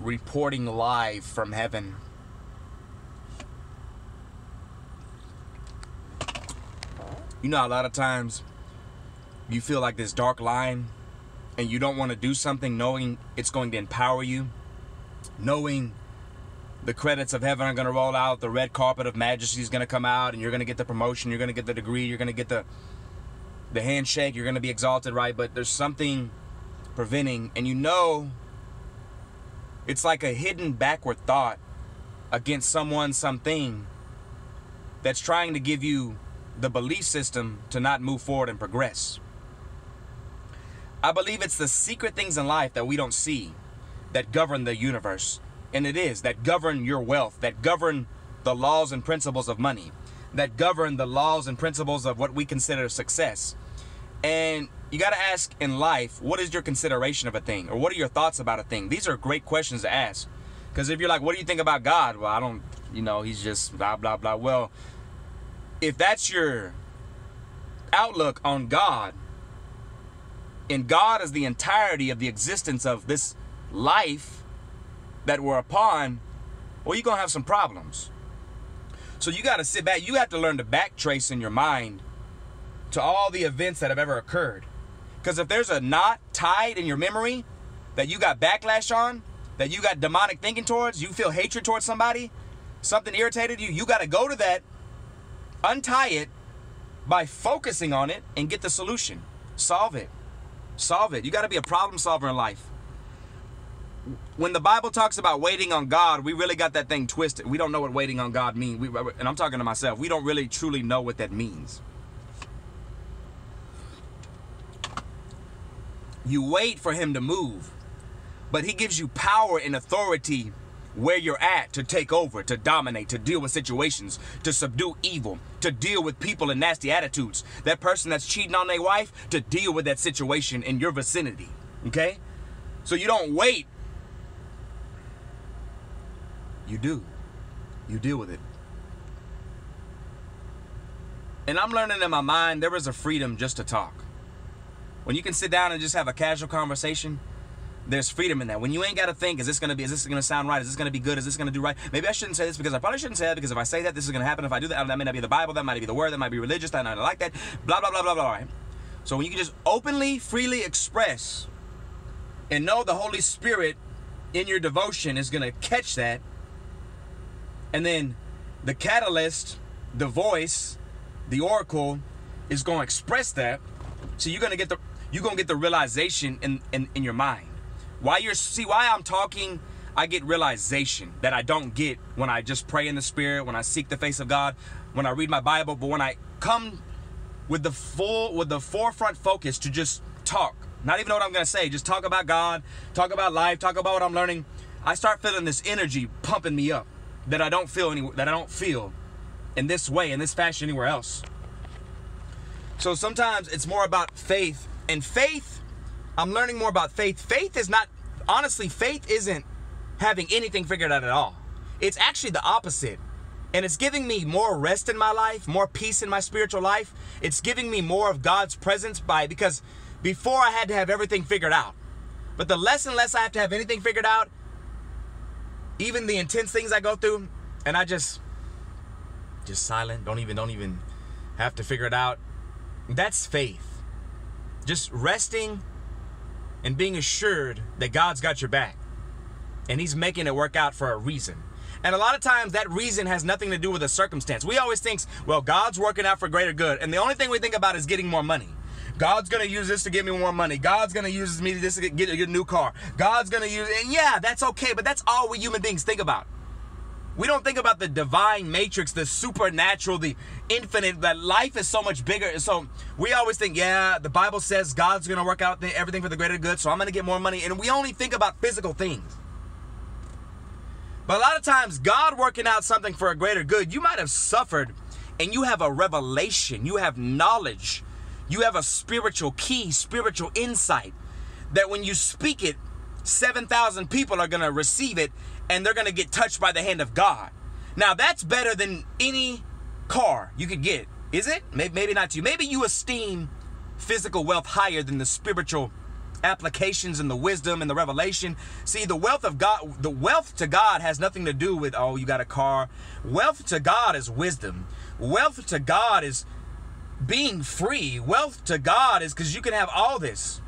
reporting live from heaven. You know, a lot of times you feel like this dark line and you don't want to do something knowing it's going to empower you, knowing the credits of heaven are going to roll out, the red carpet of majesty is going to come out, and you're going to get the promotion, you're going to get the degree, you're going to get the the handshake, you're going to be exalted, right? But there's something preventing, and you know it's like a hidden backward thought against someone, something that's trying to give you the belief system to not move forward and progress. I believe it's the secret things in life that we don't see that govern the universe. And it is that govern your wealth, that govern the laws and principles of money, that govern the laws and principles of what we consider success. And you got to ask in life, what is your consideration of a thing? Or what are your thoughts about a thing? These are great questions to ask. Because if you're like, what do you think about God? Well, I don't, you know, he's just blah, blah, blah. Well, if that's your outlook on God, and God is the entirety of the existence of this life that we're upon, well, you're going to have some problems. So you got to sit back. You have to learn to backtrace in your mind to all the events that have ever occurred. Because if there's a knot tied in your memory that you got backlash on, that you got demonic thinking towards, you feel hatred towards somebody, something irritated you, you got to go to that, untie it by focusing on it and get the solution. Solve it. Solve it. You got to be a problem solver in life. When the Bible talks about waiting on God, we really got that thing twisted. We don't know what waiting on God means. We, and I'm talking to myself. We don't really truly know what that means. You wait for him to move, but he gives you power and authority where you're at to take over, to dominate, to deal with situations, to subdue evil, to deal with people and nasty attitudes. That person that's cheating on their wife, to deal with that situation in your vicinity. Okay? So you don't wait. You do. You deal with it. And I'm learning in my mind there is a freedom just to talk. When you can sit down and just have a casual conversation, there's freedom in that. When you ain't got to think, is this going to be, is this going to sound right? Is this going to be good? Is this going to do right? Maybe I shouldn't say this because I probably shouldn't say that because if I say that, this is going to happen. If I do that, that may not be the Bible. That might be the word. That might be religious. That might not like that. Blah, blah, blah, blah, blah. Right? So when you can just openly, freely express and know the Holy Spirit in your devotion is going to catch that. And then the catalyst, the voice, the oracle is going to express that. So you're going to get the, you're to get the realization in, in, in your mind. Why you're see why I'm talking, I get realization that I don't get when I just pray in the spirit, when I seek the face of God, when I read my Bible, but when I come with the full with the forefront focus to just talk. Not even know what I'm gonna say, just talk about God, talk about life, talk about what I'm learning. I start feeling this energy pumping me up that I don't feel any that I don't feel in this way, in this fashion anywhere else. So sometimes it's more about faith. And faith, I'm learning more about faith. Faith is not honestly, faith isn't having anything figured out at all. It's actually the opposite. And it's giving me more rest in my life, more peace in my spiritual life. It's giving me more of God's presence by because before I had to have everything figured out. But the less and less I have to have anything figured out, even the intense things I go through, and I just just silent, don't even don't even have to figure it out. That's faith. Just resting and being assured that God's got your back and He's making it work out for a reason. And a lot of times that reason has nothing to do with a circumstance. We always think, well, God's working out for greater good. And the only thing we think about is getting more money. God's gonna use this to get me more money. God's gonna use me this to get, get a new car. God's gonna use, and yeah, that's okay, but that's all we human beings think about. We don't think about the divine matrix, the supernatural, the infinite, that life is so much bigger. So we always think, yeah, the Bible says God's going to work out everything for the greater good, so I'm going to get more money. And we only think about physical things. But a lot of times, God working out something for a greater good, you might have suffered and you have a revelation, you have knowledge, you have a spiritual key, spiritual insight that when you speak it, 7,000 people are going to receive it and they're going to get touched by the hand of God. Now, that's better than any car you could get, is it? Maybe, maybe not to you. Maybe you esteem physical wealth higher than the spiritual applications and the wisdom and the revelation. See, the wealth of God, the wealth to God has nothing to do with, oh, you got a car. Wealth to God is wisdom. Wealth to God is being free. Wealth to God is because you can have all this.